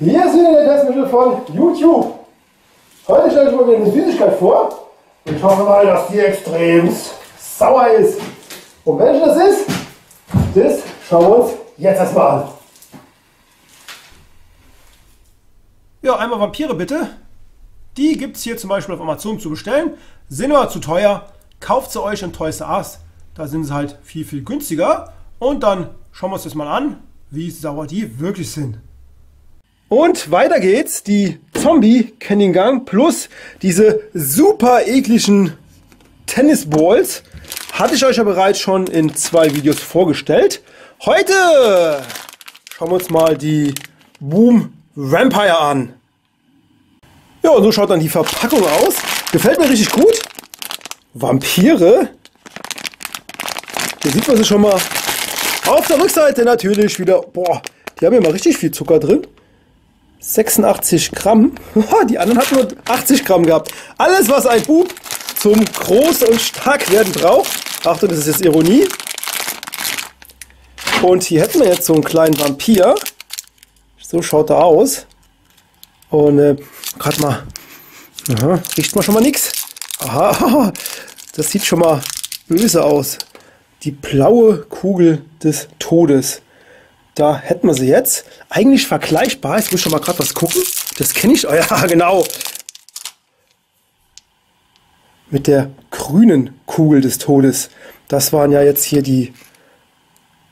Hier ist wieder der Testmittel von YouTube. Heute stelle ich mal wieder eine Süßigkeit vor. Ich hoffe mal, dass die extrem sauer ist. Und welche das ist, das schauen wir uns jetzt erstmal an. Ja, einmal Vampire bitte. Die gibt es hier zum Beispiel auf Amazon zu bestellen. Sind aber zu teuer. Kauft sie euch in Toys R Us. Da sind sie halt viel, viel günstiger. Und dann schauen wir uns das mal an, wie sauer die wirklich sind. Und weiter geht's. Die Zombie Canning Gun plus diese super ekligen Tennisballs hatte ich euch ja bereits schon in zwei Videos vorgestellt. Heute schauen wir uns mal die Boom Vampire an. Ja, und so schaut dann die Verpackung aus. Gefällt mir richtig gut. Vampire. Hier sieht man sie schon mal. Auf der Rückseite natürlich wieder. Boah, die haben ja mal richtig viel Zucker drin. 86 Gramm. Die anderen hatten nur 80 Gramm gehabt. Alles, was ein Bub zum Groß- und Starkwerden braucht. Achtung, das ist jetzt Ironie. Und hier hätten wir jetzt so einen kleinen Vampir. So schaut er aus. Und äh, gerade mal, aha, riecht man schon mal nichts. Aha, das sieht schon mal böse aus. Die blaue Kugel des Todes. Da hätten wir sie jetzt. Eigentlich vergleichbar. Jetzt muss ich schon mal gerade was gucken. Das kenne ich. Oh ja, genau. Mit der grünen Kugel des Todes. Das waren ja jetzt hier die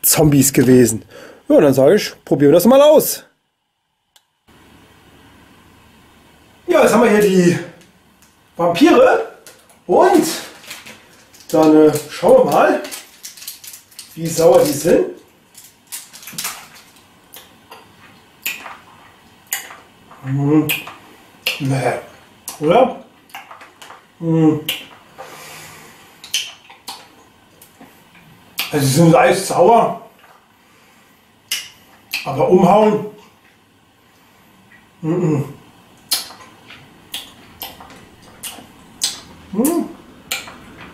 Zombies gewesen. Ja, dann sage ich, probieren wir das mal aus. Ja, jetzt haben wir hier die Vampire. Und dann äh, schauen wir mal, wie sauer die sind. Mmh. Nee. Oder? Mmh. Also sie sind leicht sauer. Aber umhauen. Mm -mm.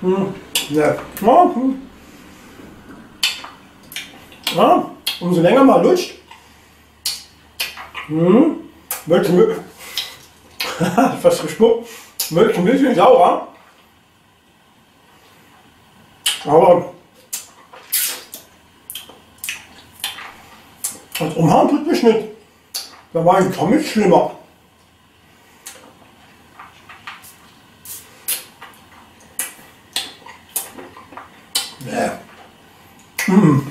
Mm. Ja. Ja. Ja. Umso länger man lutscht, hm, wird fast gespuckt, wird ein bisschen sauer. Aber das Umhauen tut mich nicht. Da war ein Comic schlimmer. Nee. Mm.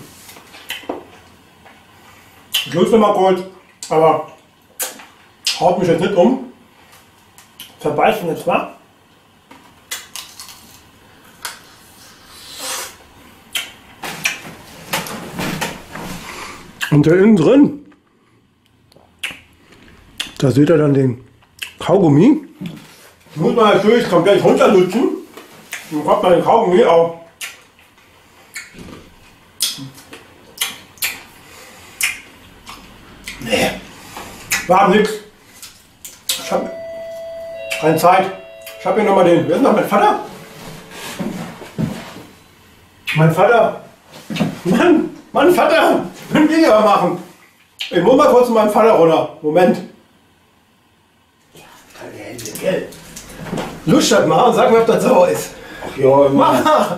Ich löse mal kurz, aber haut mich jetzt nicht um. Verbeißen jetzt mal. Und da innen drin, da seht ihr dann den Kaugummi. Muss man natürlich komplett runterlutschen. Dann kommt man den Kaugummi auch Nee. War nix. Ich hab keine Zeit. Ich hab hier nochmal den. Wer ist noch mein Vater? Mein Vater. Mann, Mann, Vater. Ich will ein Video machen. Ich muss mal kurz zu meinem Vater runter. Moment. Lust hat mal und sag mir, ob das sauer ist. Ach ja, immer. Mach!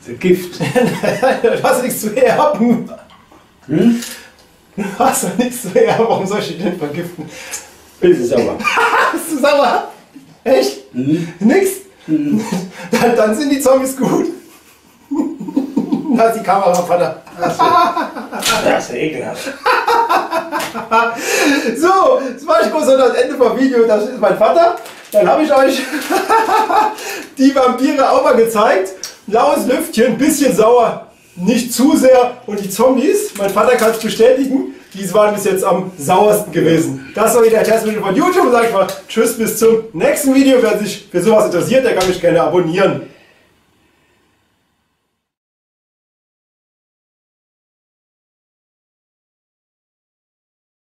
Das ist Gift. Du hast nichts zu erben. Hm? Du hast doch nichts zu erben. Warum soll ich dich denn vergiften? Ist sauer. Bist du sauer? Echt? Hm? Nix? Dann, dann sind die Zombies gut. Da ist die Kamera, Vater. Das ist ekelhaft. So, jetzt mache ich kurz noch das Ende vom Video. Das ist mein Vater. Dann habe ich euch die Vampire auch mal gezeigt. Blaues Lüftchen, bisschen sauer, nicht zu sehr. Und die Zombies, mein Vater kann es bestätigen, die waren bis jetzt am sauersten gewesen. Das war wieder der Testvideo von YouTube. Sage ich mal Tschüss bis zum nächsten Video. Wer sich für sowas interessiert, der kann mich gerne abonnieren.